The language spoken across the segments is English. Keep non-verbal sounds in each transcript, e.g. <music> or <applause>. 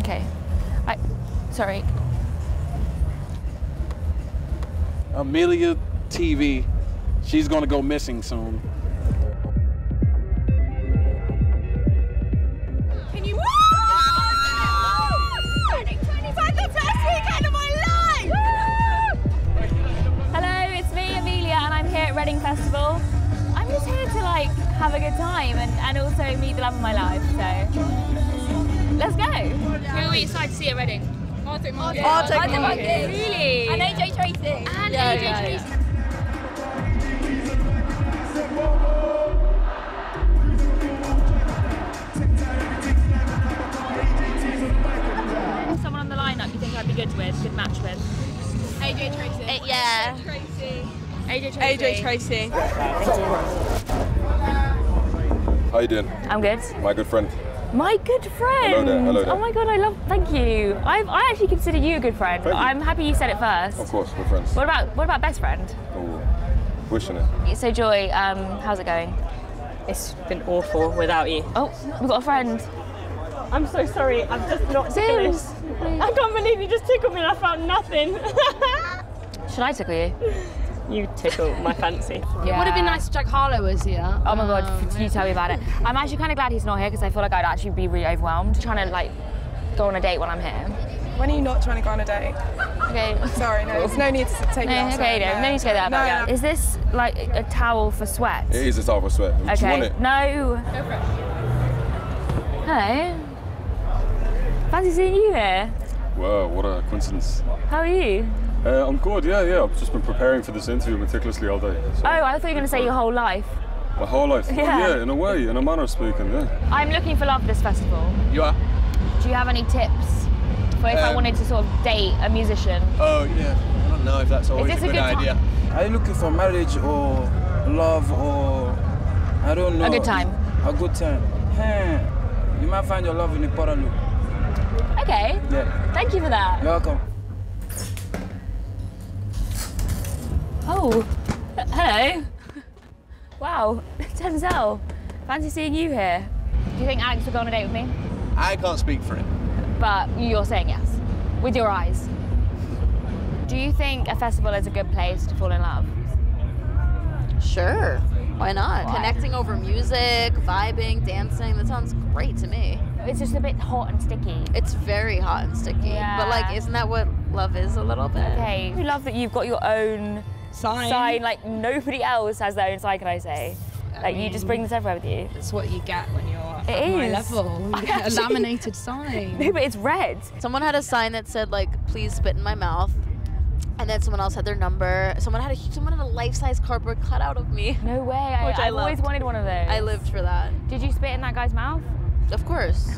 Okay. I, sorry. Amelia TV. She's gonna go missing soon. Can you? Turning 25 the best weekend of my life! Hello, it's me, Amelia, and I'm here at Reading Festival. I'm just here to like have a good time and, and also meet the love of my life. So let's go. Who are we excited to see at Reading? Arctic Arctic Monkeys. Monkeys. Really? And AJ Tracey. And Yeah, AJ yeah, Tracey. Someone on the lineup you think I'd be good with, good match with? AJ Tracey. Uh, yeah. Tracey. AJ Tracey. AJ Tracey. How you doing? I'm good. My good friend. My good friend. Hello there, hello there. Oh my god, I love. Thank you. I I actually consider you a good friend. Thank you. I'm happy you said it first. Of course, we're friends. What about what about best friend? Oh, wishing it. So Joy, um, how's it going? It's been awful without you. Oh, we've got a friend. I'm so sorry. I'm just not Serious? I can't believe you just tickled me and I found nothing. <laughs> Should I tickle you? You tickle my fancy. It would have been nice if Jack Harlow was here. Oh my god, Um, you tell me about it. I'm actually kind of glad he's not here because I feel like I'd actually be really overwhelmed trying to like go on a date when I'm here. When are you not trying to go on a date? Okay. Sorry, no, there's no need to take No, me outside. okay, no, no need to go there. No, but yeah. no. Is this like a towel for sweat? It is a towel for sweat. Do you Okay. want it? No. Go for it. Hello. Fancy seeing you here. Wow, what a coincidence. How are you? Uh, I'm good, yeah, yeah. I've just been preparing for this interview meticulously all day. So Oh, I thought you were going to say your whole life. My whole life. Well, Yeah. yeah, in a way, in a manner of speaking, yeah. I'm looking for love this festival. You are? Do you have any tips for if I Um, wanted to sort of date a musician? Oh yeah, I don't know if that's always this a a good, good idea. Are you looking for marriage or love or I don't know? A good time. A good time. Huh. You might find your love in the Portaloo. Okay. Yeah. Thank you for that. You're welcome. Oh, hello. Wow, <laughs> Denzel. Fancy seeing you here. Do you think Alex would go on a date with me? I can't speak for him. But you're saying yes, with your eyes. Do you think a festival is a good place to fall in love? Sure. Why not? Why? Connecting over music, vibing, dancing. That sounds great to me. It's just a bit hot and sticky. It's very hot and sticky. Yeah. But like, isn't that what love is a little bit? Okay. I love that you've got your own Sign. sign. Like nobody else has their own sign. Can I say? Like you just bring this everywhere with you. That's what you get when you're It at my level. I <laughs> You get a laminated <laughs> sign. No, but it's red. Someone had a sign that said like, "Please spit in my mouth," and then someone else had their number. Someone had a someone had a life-size cardboard cutout of me. No way. <laughs> I, Which I I've always wanted one of those. I lived for that. Did you spit in that guy's mouth? Of course.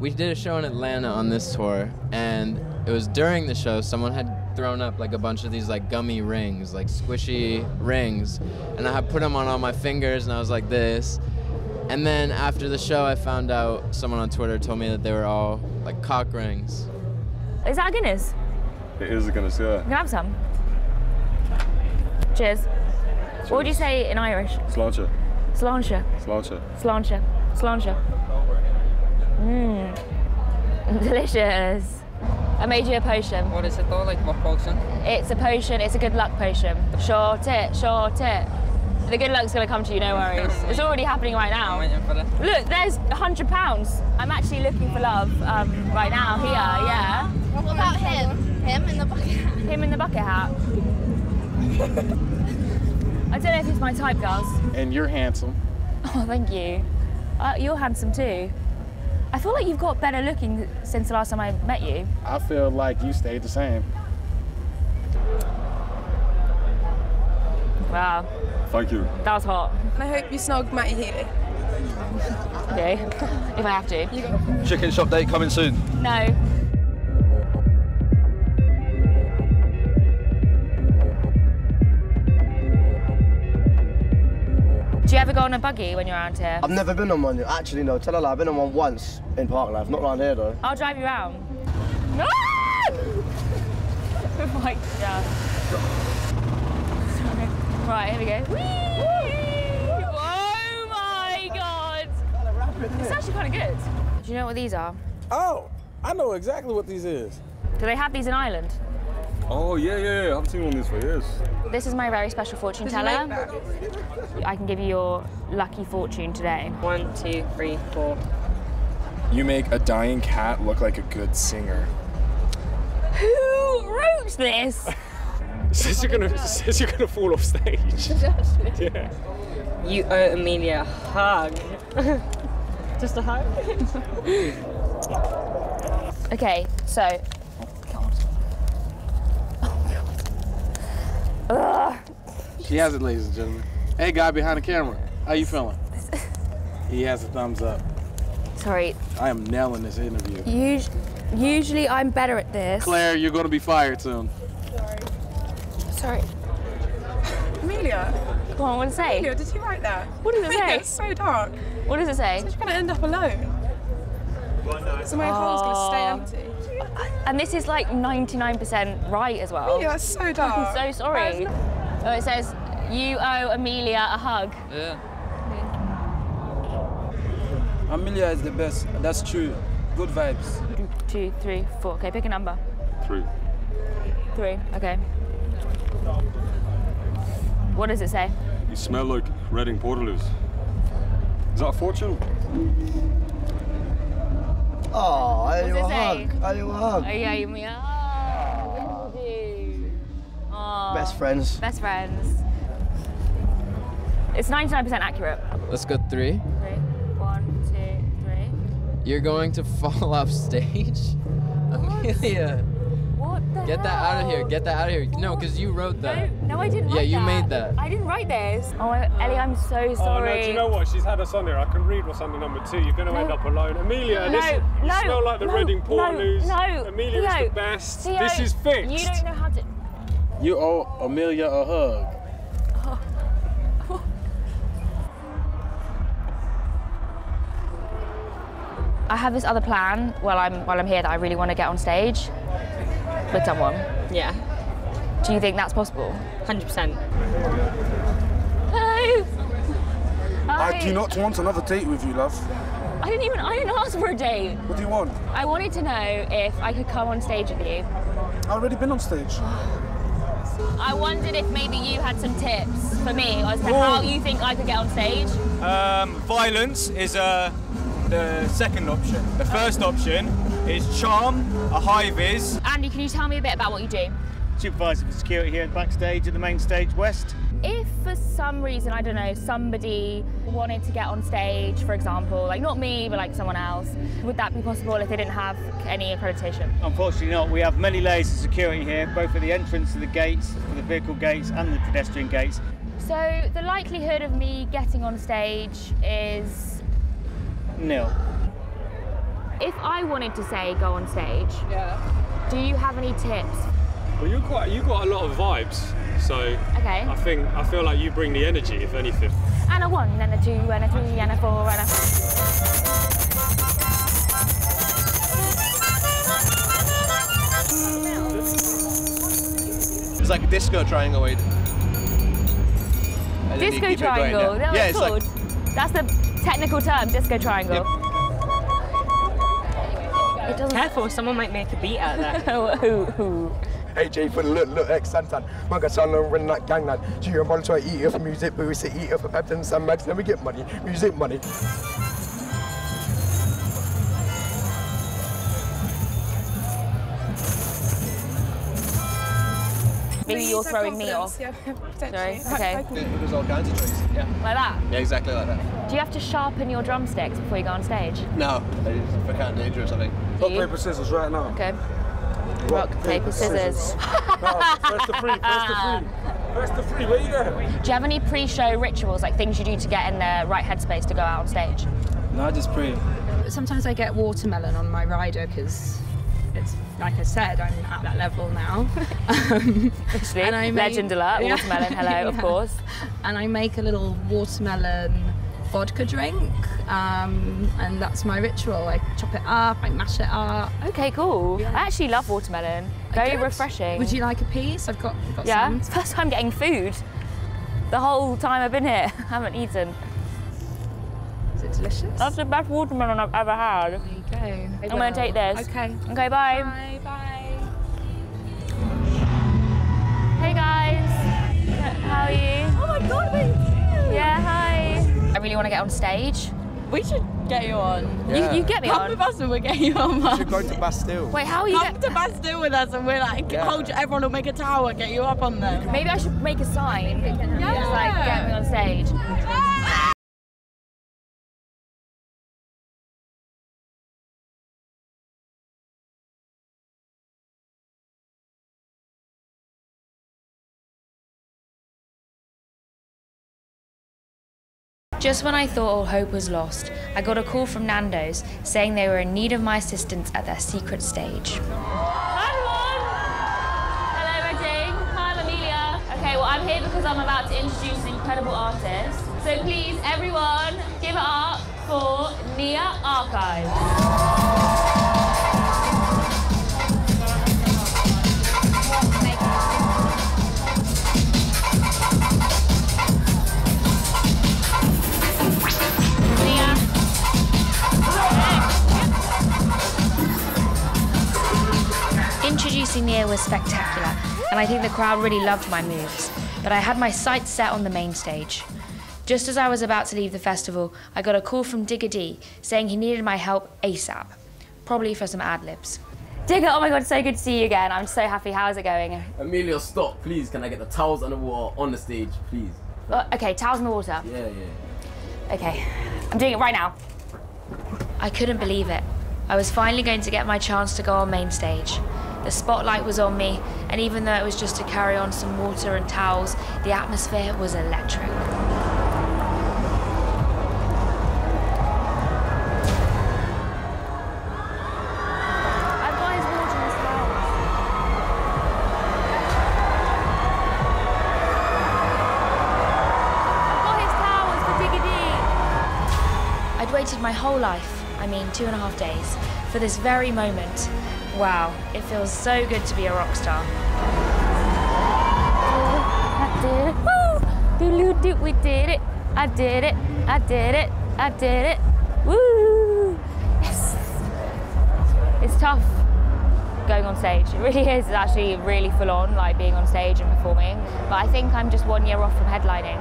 We did a show in Atlanta on this tour, and it was during the show someone had thrown up like a bunch of these like gummy rings, like squishy rings, and I had put them on all my fingers, and I was like this. And then after the show, I found out someone on Twitter told me that they were all like cock rings. Is that a Guinness? It is a Guinness, yeah. You can have some. Cheers. What would you say in Irish? Sláinte. Sláinte. Sláinte. Sláinte. Sláinte. Mmm. <laughs> Delicious. I made you a potion. What is it though? Like what potion? It's a potion. It's a good luck potion. Short it. Short it. The good luck's gonna come to you. No worries. <laughs> It's already happening right now. waiting for it. Look, there's a hundred pounds. I'm actually looking for love um, right now. Here, yeah. What about him? Him in the bucket hat. Him in the bucket hat. <laughs> I don't know if he's my type, girls. And you're handsome. Oh, thank you. Uh, you're handsome too. I feel like you've got better looking since the last time I met you. I feel like you stayed the same. Wow, Thank you. that was hot. I hope you snog Matty Healy. Okay, if I have to. Chicken shop date coming soon. No. Ever go on a buggy when you're around here? I've never been on one. Actually, no. Tell a lie. I've been on one once in Parklife. Not around here though. I'll drive you around. No! <laughs> oh my god. Sorry. Right, here we go. Whee! Oh my god! It's actually kind of good. Do you know what these are? Oh, I know exactly what these is. Do they have these in Ireland? Oh yeah, yeah, yeah. I've seen one of these for years. This is my very special fortune teller. I can give you your lucky fortune today. One, two, three, four. You make a dying cat look like a good singer. Who wrote this? <laughs> says you're gonna says you're gonna fall off stage. <laughs> yeah. You owe Amelia a hug. <laughs> Just a hug? Okay, so. She has it, ladies and gentlemen. Hey, guy behind the camera. How you feeling? <laughs> He has a thumbs up. Sorry. I am nailing this interview. Us- usually I'm better at this. Claire, you're going to be fired soon. Sorry. Sorry. Amelia. Come on, what does it say? Amelia, did you write that? What does it say? It's so dark. What does it say? You're gonna end up alone. So my hole's gonna stay empty. And this is like 99% right as well. Amelia, that's so dark. I'm so sorry. Oh, it says, you owe Amelia a hug. Yeah. Amelia is the best. That's true. Good vibes. Two, three, four. Okay, pick a number. Three. Three, okay. What does it say? You smell like Reading Portaloos. Is that a fortune? Oh, I owe a hug. I owe you a hug. Oh, yeah, you mean, Lindsay. Oh, Best friends. Best friends. It's 99% accurate. Let's go three. Three, one, two, three. You're going to <laughs> fall off stage? Amelia. What the Get that out of here. Get that out of here. No, because you wrote that. No, I didn't Yeah, you that. made that. I didn't write this. Oh, uh, Ellie, I'm so Oh sorry. no, do you know what? She's had us on here. I can read what's under number two. You're going to end up alone. Amelia, No, this, you no, smell like the no, Reading no, Portaloos. no, Amelia Theo, is the best. Theo, this is fixed. You don't know how to. You owe Amelia a hug. I have this other plan while I'm while I'm here that I really want to get on stage with someone. Yeah. Do you think that's possible? 100%. Hello. I do not want another date with you, love. I didn't even. I didn't ask for a date. What do you want? I wanted to know if I could come on stage with you. I've already been on stage. <sighs> I wondered if maybe you had some tips for me as to how you think I could get on stage. Um, violence is uh, the second option. The first option is charm, a high vis. Andy, can you tell me a bit about what you do? Supervisor for security here backstage at the main stage west. If for some reason, I don't know, somebody wanted to get on stage, for example, like not me, but like someone else, would that be possible if they didn't have any accreditation? Unfortunately not. We have many layers of security here, both at the entrance to the gates, for the vehicle gates and the pedestrian gates. So the likelihood of me getting on stage is Nil. if I wanted to say go on stage, yeah. do you have any tips? Well, you quite you got a lot of vibes, so Okay. I think I feel like you bring the energy, if anything. And a one, and a two, and a three, and a four, and a. It's like a disco triangle. Wait. And then you Disco keep going, triangle. yeah. That yeah, was it's like. That's the technical term, disco triangle. It doesn't. Careful, someone might make a beat out of that. <laughs> who, who? AJ for the look, look, ex Santan. Man, got son run that gang lad. She your man try eat it for music, but we say eat it for Pepton, some mags, then we get money. Music money. Maybe you're throwing me off. Yeah, <laughs> Sorry. potentially. Okay. there's all kinds of tricks. Yeah. Like that. Yeah, exactly like that. Do you have to sharpen your drumsticks before you go on stage? No, it's for kind of dangerous, I think. Rock, paper, scissors right now. Okay. Rock, paper, scissors. <laughs> First to three, first to three. First to three, where you going? Do you have any pre-show rituals, like things you do to get in the right headspace to go out on stage? No, I just pray. Sometimes I get watermelon on my rider because it's like I said, I'm at that level now. <laughs> um, Literally, legend alert, <laughs> watermelon, hello, of course. And I make a little watermelon vodka drink, um, and that's my ritual. I chop it up, I mash it up. Okay, cool. I actually love watermelon. Very Good. refreshing. Would you like a piece? I've got, I've got Yeah, some. it's <laughs> the first time getting food. The whole time I've been here, <laughs> I haven't eaten. Is it delicious? That's the best watermelon I've ever had. There you go. I'm gonna take this. Okay. Okay, bye. Bye. Bye. Hey guys. How are you? Oh my god, wait. Yeah, hi. I really want to get on stage. We should get you on. You, you get me Come on. with us and we'll get you on. We should go to Bastille. Wait, how are you? Come to Bastille with us and we're like, Yeah. hold you, everyone will make a tower, get you up on there. Maybe I should make a sign. Yeah. Just like get me on stage. Just when I thought all hope was lost, I got a call from Nando's saying they were in need of my assistance at their secret stage. Hi. Hello. Hi, I'm Amelia. Okay, well I'm here because I'm about to introduce an incredible artist. So please, everyone, give it up for Nia Archives. Introducing Nia was spectacular, and I think the crowd really loved my moves. But I had my sights set on the main stage. Just as I was about to leave the festival, I got a call from Digga D saying he needed my help ASAP, probably for some ad libs. Digga, oh my god, so good to see you again. I'm so happy. How's it going? Amelia, stop, please. Can I get the towels and the water on the stage, please? Uh, okay, towels in the water. Yeah, yeah. Okay, I'm doing it right now. I couldn't believe it. I was finally going to get my chance to go on main stage. The spotlight was on me, and even though it was just to carry on some water and towels, the atmosphere was electric. I've got his water in his towels. I've got his towels for Digga D. I'd waited my whole life, I mean two and a half days, for this very moment. Wow, it feels so good to be a rock star. I did it. We did it. I did it. I did it. I did it. Woo! Yes. It's tough going on stage. It really is. It's actually really full on, like being on stage and performing. But I think I'm just one year off from headlining.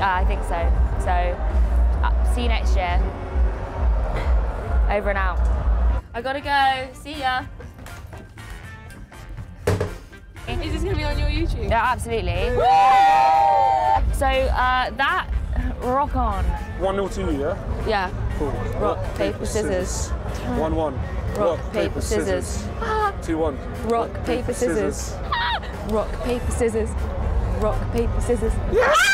Uh, I think so. So, uh, see you next year. Over and out. I gotta go. See ya. Is this going to be on your YouTube? Yeah, absolutely. So uh, that rock on. One nil to you, yeah? Yeah. Cool. Rock, paper, scissors. One one. Rock, paper, scissors. Two one. Rock, paper, scissors. Rock, paper, scissors. Rock, paper, scissors. Yes!